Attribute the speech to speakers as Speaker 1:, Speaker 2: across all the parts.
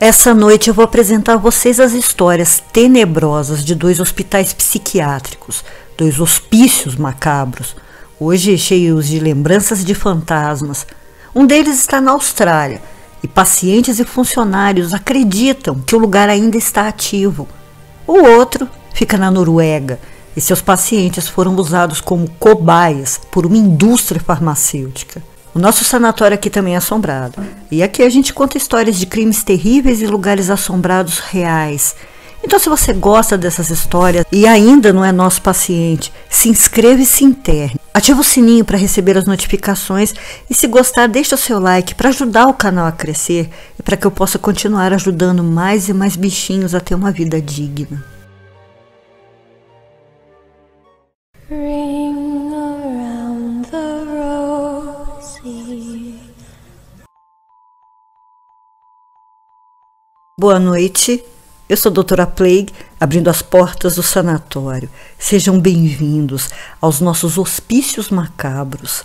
Speaker 1: Essa noite eu vou apresentar a vocês as histórias tenebrosas de dois hospitais psiquiátricos, dois hospícios macabros, hoje cheios de lembranças de fantasmas. Um deles está na Austrália e pacientes e funcionários acreditam que o lugar ainda está ativo. O outro fica na Noruega e seus pacientes foram usados como cobaias por uma indústria farmacêutica. O nosso sanatório aqui também é assombrado. E aqui a gente conta histórias de crimes terríveis e lugares assombrados reais. Então, se você gosta dessas histórias e ainda não é nosso paciente, se inscreva e se interne. Ative o sininho para receber as notificações e, se gostar, deixe o seu like para ajudar o canal a crescer e para que eu possa continuar ajudando mais e mais bichinhos a ter uma vida digna. Boa noite. Eu sou a doutora Plague, abrindo as portas do sanatório. Sejam bem-vindos aos nossos hospícios macabros.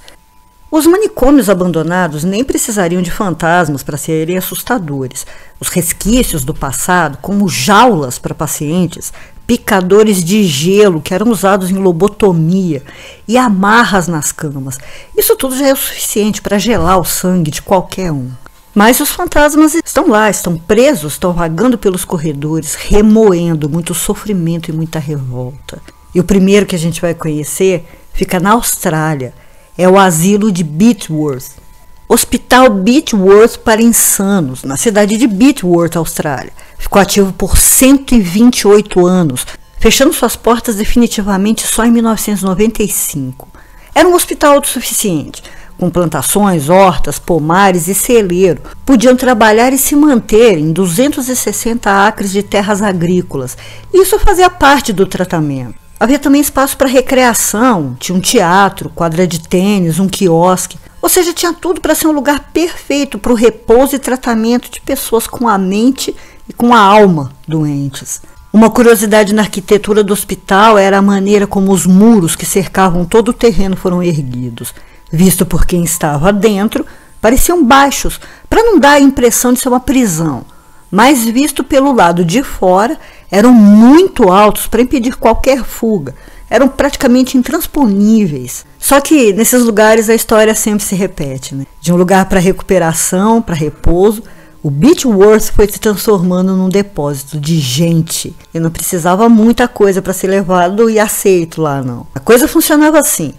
Speaker 1: Os manicômios abandonados nem precisariam de fantasmas para serem assustadores. Os resquícios do passado, como jaulas para pacientes, picadores de gelo que eram usados em lobotomia e amarras nas camas. Isso tudo já é o suficiente para gelar o sangue de qualquer um. Mas os fantasmas estão lá, estão presos, estão vagando pelos corredores, remoendo muito sofrimento e muita revolta. E o primeiro que a gente vai conhecer fica na Austrália. É o asilo de Beechworth. Hospital Beechworth para insanos, na cidade de Beechworth, Austrália. Ficou ativo por 128 anos, fechando suas portas definitivamente só em 1995. Era um hospital autossuficiente, com plantações, hortas, pomares e celeiro. Podiam trabalhar e se manter em 260 acres de terras agrícolas. Isso fazia parte do tratamento. Havia também espaço para recreação, tinha um teatro, quadra de tênis, um quiosque. Ou seja, tinha tudo para ser um lugar perfeito para o repouso e tratamento de pessoas com a mente e com a alma doentes. Uma curiosidade na arquitetura do hospital era a maneira como os muros que cercavam todo o terreno foram erguidos. Visto por quem estava dentro, pareciam baixos, para não dar a impressão de ser uma prisão, mas visto pelo lado de fora, eram muito altos para impedir qualquer fuga. Eram praticamente intransponíveis. Só que nesses lugares a história sempre se repete, né? De um lugar para recuperação, para repouso, o Beechworth foi se transformando num depósito de gente. E não precisava muita coisa para ser levado e aceito lá, não. A coisa funcionava assim.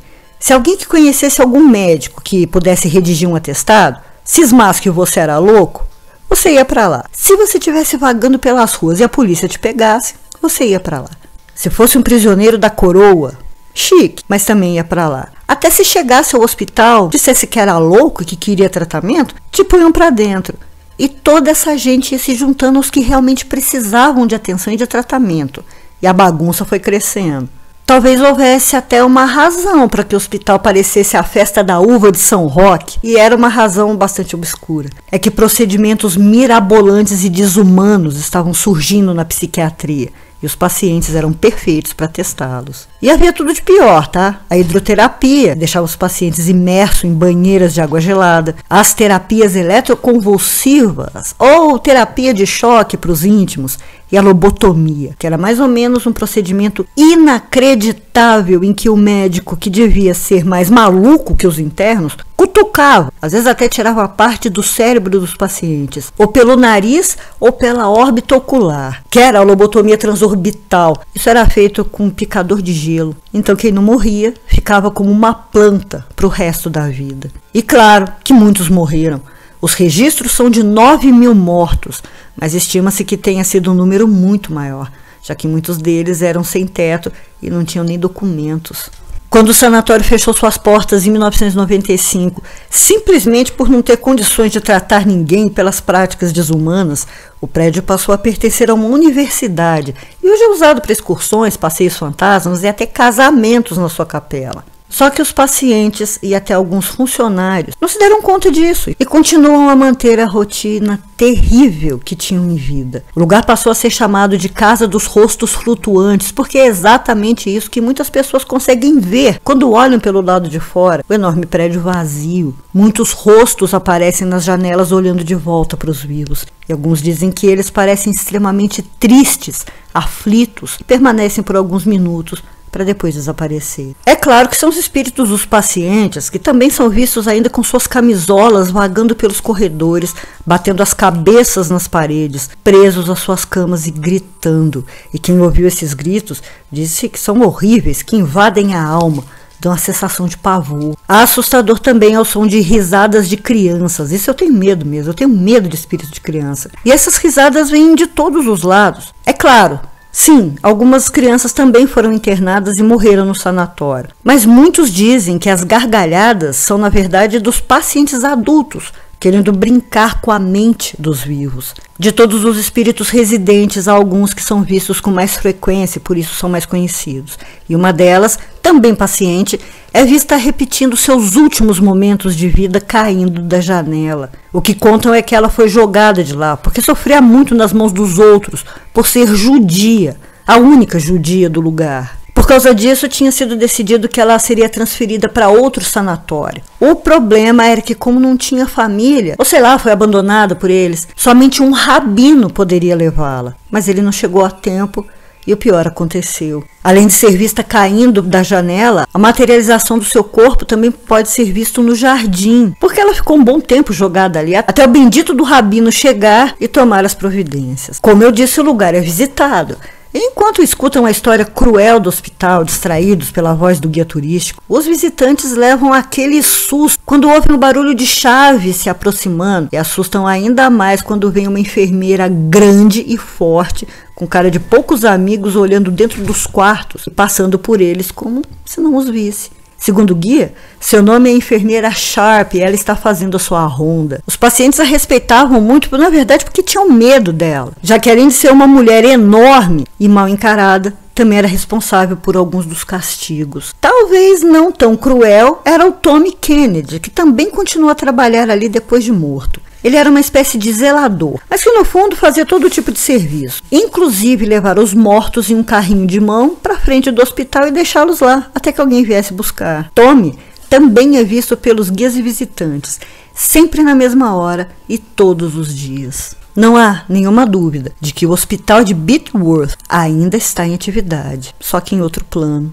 Speaker 1: Se alguém que conhecesse algum médico que pudesse redigir um atestado, cismasse que você era louco, você ia para lá. Se você estivesse vagando pelas ruas e a polícia te pegasse, você ia para lá. Se fosse um prisioneiro da coroa, chique, mas também ia para lá. Até se chegasse ao hospital, dissesse que era louco e que queria tratamento, te punham para dentro. E toda essa gente ia se juntando aos que realmente precisavam de atenção e de tratamento. E a bagunça foi crescendo. Talvez houvesse até uma razão para que o hospital parecesse a festa da uva de São Roque, e era uma razão bastante obscura. É que procedimentos mirabolantes e desumanos estavam surgindo na psiquiatria, e os pacientes eram perfeitos para testá-los. E havia tudo de pior, tá? A hidroterapia deixava os pacientes imersos em banheiras de água gelada, as terapias eletroconvulsivas ou terapia de choque para os íntimos e a lobotomia, que era mais ou menos um procedimento inacreditável em que o médico, que devia ser mais maluco que os internos, cutucava, às vezes até tirava parte do cérebro dos pacientes, ou pelo nariz ou pela órbita ocular, que era a lobotomia transorbital. Isso era feito com um picador de gelo. Então quem não morria ficava como uma planta para o resto da vida. E claro que muitos morreram. Os registros são de 9 mil mortos, mas estima-se que tenha sido um número muito maior, já que muitos deles eram sem teto e não tinham nem documentos. Quando o sanatório fechou suas portas em 1995, simplesmente por não ter condições de tratar ninguém pelas práticas desumanas, o prédio passou a pertencer a uma universidade e hoje é usado para excursões, passeios fantasmas e até casamentos na sua capela. Só que os pacientes e até alguns funcionários não se deram conta disso e continuam a manter a rotina terrível que tinham em vida. O lugar passou a ser chamado de Casa dos Rostos Flutuantes, porque é exatamente isso que muitas pessoas conseguem ver quando olham pelo lado de fora o enorme prédio vazio. Muitos rostos aparecem nas janelas olhando de volta para os vivos. E alguns dizem que eles parecem extremamente tristes, aflitos, e permanecem por alguns minutos para depois desaparecer. É claro que são os espíritos dos pacientes, que também são vistos ainda com suas camisolas vagando pelos corredores, batendo as cabeças nas paredes, presos às suas camas e gritando. E quem ouviu esses gritos disse que são horríveis, que invadem a alma dão uma sensação de pavor. Assustador também é o som de risadas de crianças. Isso eu tenho medo mesmo, eu tenho medo de espírito de criança. E essas risadas vêm de todos os lados. É claro, Sim, algumas crianças também foram internadas e morreram no sanatório. Mas muitos dizem que as gargalhadas são, na verdade, dos pacientes adultos, querendo brincar com a mente dos vivos. De todos os espíritos residentes, há alguns que são vistos com mais frequência e por isso são mais conhecidos. E uma delas, também paciente, é vista repetindo seus últimos momentos de vida caindo da janela. O que contam é que ela foi jogada de lá, porque sofria muito nas mãos dos outros, por ser judia, a única judia do lugar. Por causa disso, tinha sido decidido que ela seria transferida para outro sanatório. O problema era que, como não tinha família, ou sei lá, foi abandonada por eles, somente um rabino poderia levá-la. Mas ele não chegou a tempo e o pior aconteceu. Além de ser vista caindo da janela, a materialização do seu corpo também pode ser visto no jardim, porque ela ficou um bom tempo jogada ali, até o bendito do rabino chegar e tomar as providências. Como eu disse, o lugar é visitado. Enquanto escutam a história cruel do hospital, distraídos pela voz do guia turístico, os visitantes levam aquele susto quando ouvem o barulho de chave se aproximando e assustam ainda mais quando vem uma enfermeira grande e forte, com cara de poucos amigos olhando dentro dos quartos e passando por eles como se não os visse. Segundo o guia, seu nome é enfermeira Sharp e ela está fazendo a sua ronda. Os pacientes a respeitavam muito, na verdade, porque tinham medo dela, já que além de ser uma mulher enorme e mal encarada, também era responsável por alguns dos castigos. Talvez não tão cruel era o Tommy Kennedy, que também continuou a trabalhar ali depois de morto. Ele era uma espécie de zelador, mas que no fundo fazia todo tipo de serviço, inclusive levar os mortos em um carrinho de mão para frente do hospital e deixá-los lá até que alguém viesse buscar. Tommy também é visto pelos guias e visitantes, sempre na mesma hora e todos os dias. Não há nenhuma dúvida de que o hospital de Bitworth ainda está em atividade, só que em outro plano.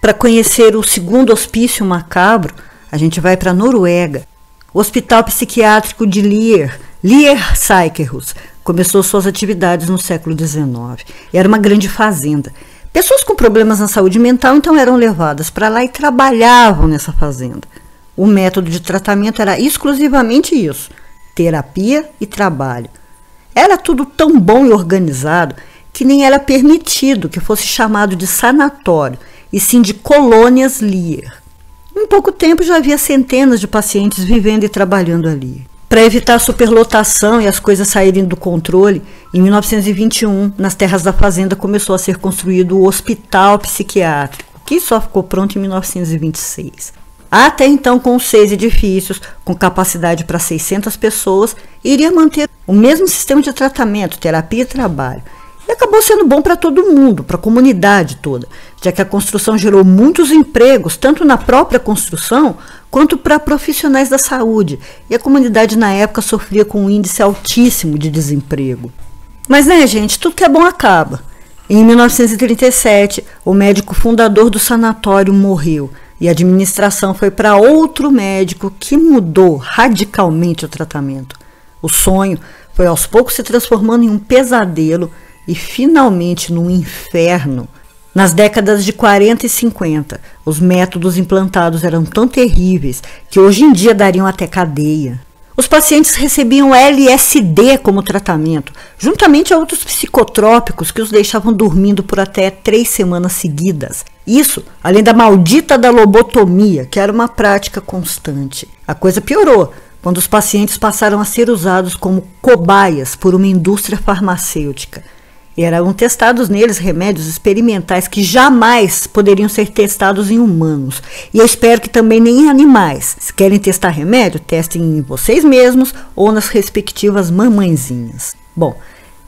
Speaker 1: Para conhecer o segundo hospício macabro, a gente vai para a Noruega Hospital Psiquiátrico de Lier, Lier Psykerhus, começou suas atividades no século XIX. Era uma grande fazenda. Pessoas com problemas na saúde mental então eram levadas para lá e trabalhavam nessa fazenda. O método de tratamento era exclusivamente isso: terapia e trabalho. Era tudo tão bom e organizado que nem era permitido que fosse chamado de sanatório, e sim de colônias Lier. Em pouco tempo já havia centenas de pacientes vivendo e trabalhando ali. Para evitar a superlotação e as coisas saírem do controle, em 1921, nas terras da fazenda começou a ser construído o Hospital Psiquiátrico, que só ficou pronto em 1926. Até então, com seis edifícios, com capacidade para 600 pessoas, iria manter o mesmo sistema de tratamento, terapia e trabalho. E acabou sendo bom para todo mundo, para a comunidade toda, já que a construção gerou muitos empregos, tanto na própria construção quanto para profissionais da saúde. E a comunidade na época sofria com um índice altíssimo de desemprego. Mas, né, gente, tudo que é bom acaba. Em 1937, o médico fundador do sanatório morreu e a administração foi para outro médico que mudou radicalmente o tratamento. O sonho foi aos poucos se transformando em um pesadelo e finalmente no inferno. Nas décadas de 40 e 50, os métodos implantados eram tão terríveis que hoje em dia dariam até cadeia. Os pacientes recebiam LSD como tratamento, juntamente a outros psicotrópicos que os deixavam dormindo por até três semanas seguidas. Isso, além da maldita da lobotomia, que era uma prática constante. A coisa piorou quando os pacientes passaram a ser usados como cobaias por uma indústria farmacêutica. Eram testados neles remédios experimentais que jamais poderiam ser testados em humanos. E eu espero que também nem em animais. Se querem testar remédio, testem em vocês mesmos ou nas respectivas mamãezinhas. Bom,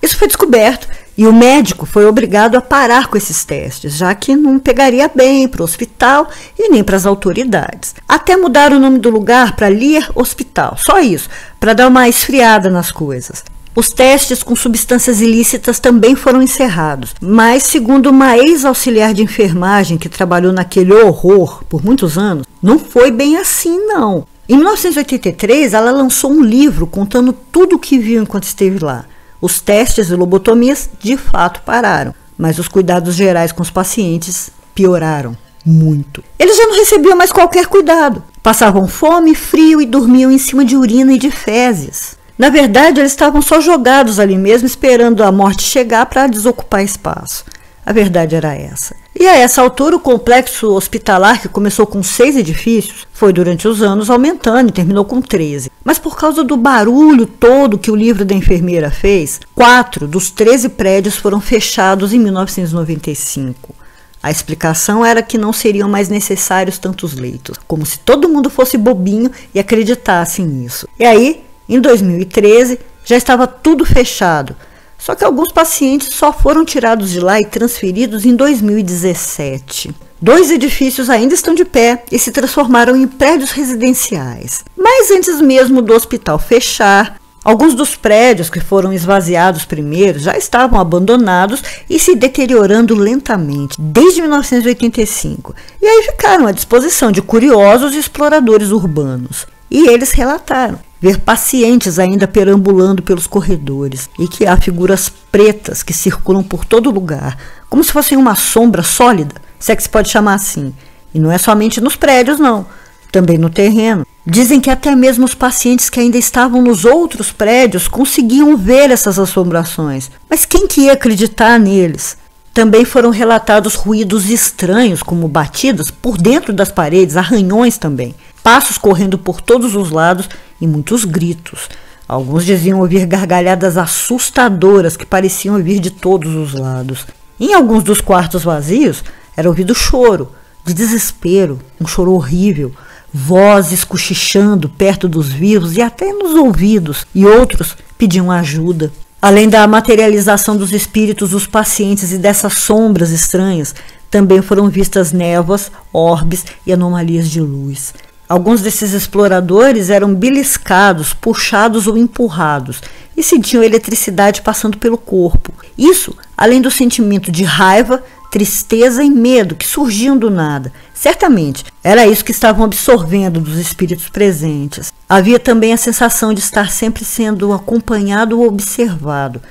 Speaker 1: isso foi descoberto e o médico foi obrigado a parar com esses testes, já que não pegaria bem para o hospital e nem para as autoridades. Até mudar o nome do lugar para Lear Hospital, só isso, para dar uma esfriada nas coisas. Os testes com substâncias ilícitas também foram encerrados, mas, segundo uma ex-auxiliar de enfermagem que trabalhou naquele horror por muitos anos, não foi bem assim, não. Em 1983, ela lançou um livro contando tudo o que viu enquanto esteve lá. Os testes e lobotomias de fato pararam, mas os cuidados gerais com os pacientes pioraram muito. Eles já não recebiam mais qualquer cuidado. Passavam fome, frio e dormiam em cima de urina e de fezes. Na verdade, eles estavam só jogados ali mesmo, esperando a morte chegar para desocupar espaço. A verdade era essa. E a essa altura, o complexo hospitalar, que começou com seis edifícios, foi durante os anos aumentando e terminou com 13. Mas por causa do barulho todo que o livro da enfermeira fez, quatro dos 13 prédios foram fechados em 1995. A explicação era que não seriam mais necessários tantos leitos, como se todo mundo fosse bobinho e acreditasse nisso. E aí, em 2013, já estava tudo fechado, só que alguns pacientes só foram tirados de lá e transferidos em 2017. Dois edifícios ainda estão de pé e se transformaram em prédios residenciais. Mas antes mesmo do hospital fechar, alguns dos prédios que foram esvaziados primeiro já estavam abandonados e se deteriorando lentamente desde 1985. E aí ficaram à disposição de curiosos e exploradores urbanos. E eles relataram ver pacientes ainda perambulando pelos corredores e que há figuras pretas que circulam por todo lugar, como se fossem uma sombra sólida, se é que se pode chamar assim. E não é somente nos prédios, não, também no terreno. Dizem que até mesmo os pacientes que ainda estavam nos outros prédios conseguiam ver essas assombrações. Mas quem que ia acreditar neles? Também foram relatados ruídos estranhos, como batidas por dentro das paredes, arranhões também, passos correndo por todos os lados e muitos gritos. Alguns diziam ouvir gargalhadas assustadoras que pareciam vir de todos os lados. Em alguns dos quartos vazios era ouvido choro, de desespero, um choro horrível, vozes cochichando perto dos vivos e até nos ouvidos, e outros pediam ajuda. Além da materialização dos espíritos dos pacientes e dessas sombras estranhas, também foram vistas névoas, orbes e anomalias de luz. Alguns desses exploradores eram beliscados, puxados ou empurrados e sentiam eletricidade passando pelo corpo. Isso, além do sentimento de raiva, tristeza e medo que surgiam do nada. Certamente, era isso que estavam absorvendo dos espíritos presentes. Havia também a sensação de estar sempre sendo acompanhado ou observado,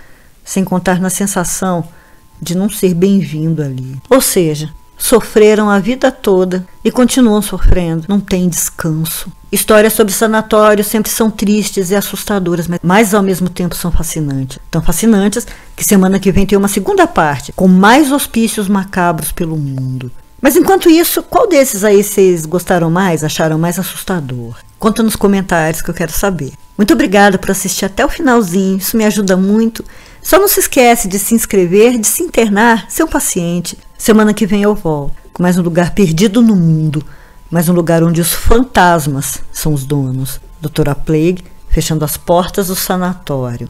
Speaker 1: sem contar na sensação de não ser bem-vindo ali. Ou seja, sofreram a vida toda e continuam sofrendo, não tem descanso. Histórias sobre sanatórios sempre são tristes e assustadoras, mas ao mesmo tempo são fascinantes. Tão fascinantes que semana que vem tem uma segunda parte com mais hospícios macabros pelo mundo. Mas enquanto isso, qual desses aí vocês gostaram mais, acharam mais assustador? Conta nos comentários que eu quero saber. Muito obrigada por assistir até o finalzinho, isso me ajuda muito. Só não se esquece de se inscrever, de se internar, ser um paciente. Semana que vem eu volto com mais um lugar perdido no mundo, mais um lugar onde os fantasmas são os donos. Doutora Plague fechando as portas do sanatório.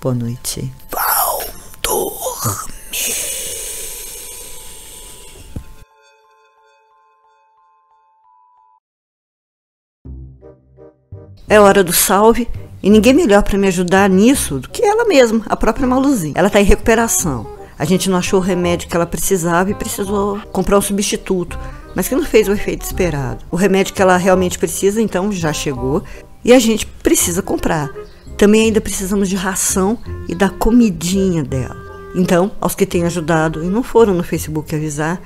Speaker 1: Boa noite. Vão dormir. É hora do salve e ninguém melhor para me ajudar nisso do que ela mesma, a própria Maluzinha. Ela está em recuperação. A gente não achou o remédio que ela precisava e precisou comprar um substituto, mas que não fez o efeito esperado. O remédio que ela realmente precisa, então, já chegou e a gente precisa comprar. Também ainda precisamos de ração e da comidinha dela. Então, aos que têm ajudado e não foram no Facebook avisar,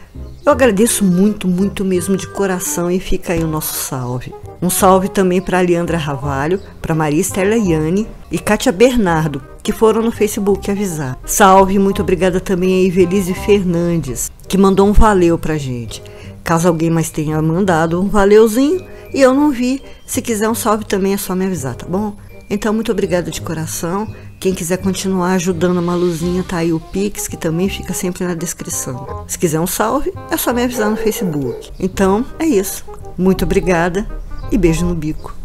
Speaker 1: eu agradeço muito, muito mesmo de coração e fica aí o nosso salve. Um salve também para Leandra Ravalho, para Maria Estela Iane e Kátia Bernardo, que foram no Facebook avisar. Salve, muito obrigada também a Ivelise Fernandes, que mandou um valeu pra gente. Caso alguém mais tenha mandado um valeuzinho e eu não vi, se quiser um salve também é só me avisar, tá bom? Então, muito obrigada de coração. Quem quiser continuar ajudando a Maluzinha, tá aí o Pix, que também fica sempre na descrição. Se quiser um salve, é só me avisar no Facebook. Então, é isso. Muito obrigada e beijo no bico.